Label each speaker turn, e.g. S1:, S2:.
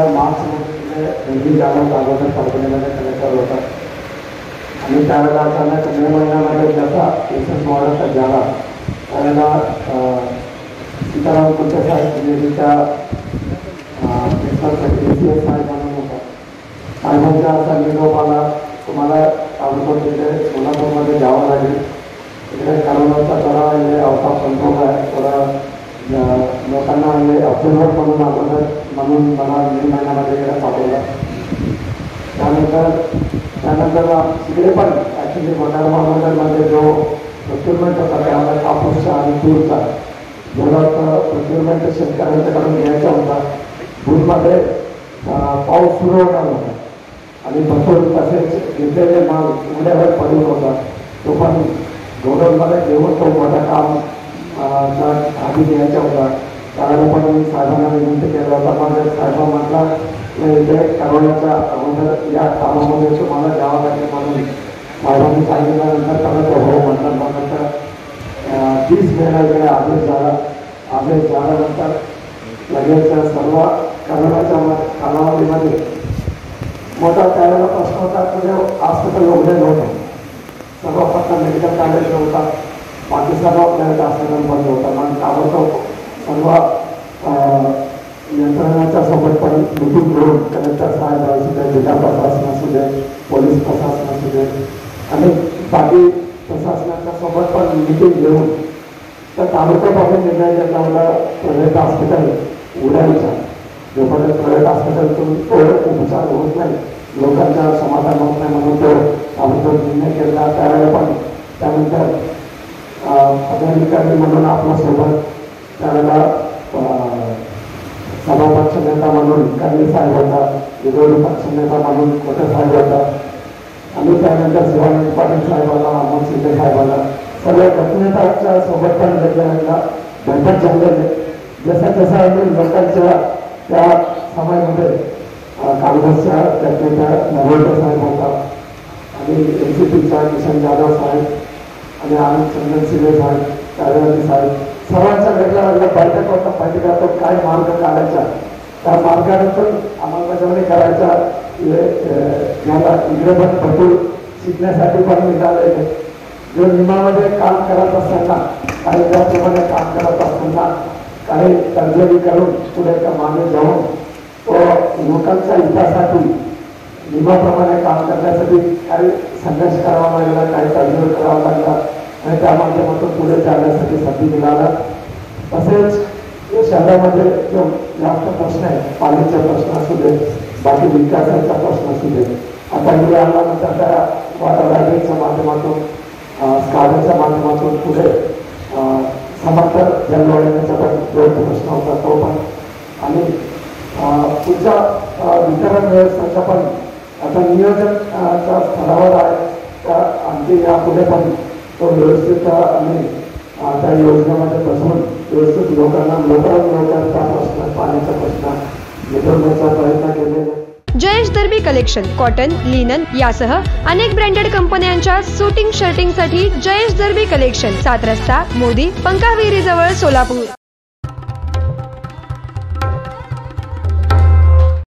S1: त्यांनी जाणं अगोदर परभणीमध्ये कलेक्टर होता आणि त्यावेळेला अचानक मे महिन्यामध्ये जसा केसेस वाढत झाला त्यावेळेला सीताराम कुलते साहेब नेहमीच्या सी एस साहेब म्हणून होता साहेबांच्या असा आला तुम्हाला ताबडतोब तिथे सोलापूरमध्ये जावं लागेल. तिकडे करोनाचा थोडा म्हणजे अवकाश संभव आहे थोडा लोकांना म्हणजे अप्रुव्हल म्हणून अगोदर म्हणून मला मे महिन्यामध्ये इकडे पाठवलं होणार. त्यानंतर तिकडे पण ॲक्च्युली मोटार महामंडळमध्ये जो प्रक्युरमेंट होता त्यामध्ये कापूसचा आणि तूरचा जेवढा प्रक्युरमेंट शेतकऱ्यांच्याकडून घ्यायचा होता. दूरमध्ये पाऊस सुरू होणार होता. आणि भरपूर तसेच घेतलेले माल उघड्यावर पडून होता. तो पण गोडाऊनमध्ये घेऊन तो मोठा काम आधी घ्यायचा होता. त्याला पण मी साहेबांना विनंती केला होता पण साहेबा म्हटला की इथे करोनाच्या अगोदर या कामामध्ये तुम्हाला जावं लागेल म्हणून. साहेबांनी सांगितल्यानंतर त्याला तो हो म्हटलं मग नंतर तीस मेला इकडे आदेश झाला. आदेश झाल्यानंतर लगेच सर्व करण्याच्या कालावधीमध्ये मोठा त्यावेळेला प्रश्न होता म्हणजे हॉस्पिटल उघडे नव्हते. सर्व फक्त मेडिकल कॉलेज होता बाकी सर्व आपल्याला हॉस्पिटल बंद होता. मग ताबडतोब सर्व यंत्रणाच्या सोबत पण मिटिंग करून कलेक्टर साहेब असू दे जिल्हा प्रशासन असू दे पोलीस प्रशासन असू दे आणि बाकी प्रशासनाच्या सोबत पण मिटिंग घेऊन तर तालुक्यापासून निर्णय घेतला होता प्रायव्हेट हॉस्पिटल उडायचा जोपर्यंत प्रायव्हेट हॉस्पिटलतून तो उपचार होत नाही लोकांचा समाधान होत नाही म्हणून तो ताबडतोब निर्णय घेतला. त्यावेळेला पण त्यानंतर पदाधिकारी म्हणून आपल्यासोबत त्यावेळेला अं, सभापक्ष नेता म्हणून कर्णी साहेब होता विरोधी पक्ष नेता म्हणून खोटे साहेब होता आणि त्यानंतर शिवाजी पाटील साहेबांना अमोल शिंदे साहेबांना सगळ्या गटनेताच्या सोबत पण वेगवेगळ्या भेटत झालेले. जसं जसं आम्ही लोकांच्या त्या समाजामध्ये काँग्रेसच्या गटनेता नवोदय साहेब होता आणि एन सी पीच्या किशन जाधव साहेब आणि आनंद चंदन शिले साहेब कार्यवाही साहेब सर्वांच्या काय मार्ग काढायचा? त्या मार्गानंतर अंमलबजावणी करायचा. याला इकडे पण भरपूर शिकण्यासाठी पण निघालेले जो नियमामध्ये काम करत असताना काही त्याप्रमाणे काम करत असताना काही तडजोडी करून पुढे त्या मागे जाऊन तो लोकांच्या हितासाठी नियमाप्रमाणे काम करण्यासाठी काही संघर्ष करावा लागला काही तडजोड करावा लागला. आणि त्या माध्यमातून पुढे जाण्यासाठी संधी मिळाला. तसेच शहरामध्ये जो जास्त प्रश्न आहे पाण्याचा प्रश्न असू दे बाकी विकासाचा प्रश्न असू दे. आता मी आम्हाला त्या वॉटर माध्यमातून स्काडाच्या माध्यमातून पुढे अं, समांतर जलवाहिन्याचा पण जो प्रश्न होता तो पण. आणि पुढच्या वितरण व्यवस्थेचा पण आता नियोजनच्या अं, स्तरावर आहे त्या आमची यापुढे पण तो व्यवस्थित आम्ही त्या योजनेमध्ये बसवून व्यवस्थित लोकांना मोठा लवकर त्या प्रश्न पाण्याचा प्रश्न मिटवण्याचा प्रयत्न केलेला
S2: Jayesh Darbi collection cotton linen यासह अनेक ब्रँडेड कंपन्यांच्या सुटिंग शर्टिंगसाठी जयेश दर्बी कलेक्शन सात रस्ता मोदी पंकाविहिरी जवळ सोलापूर.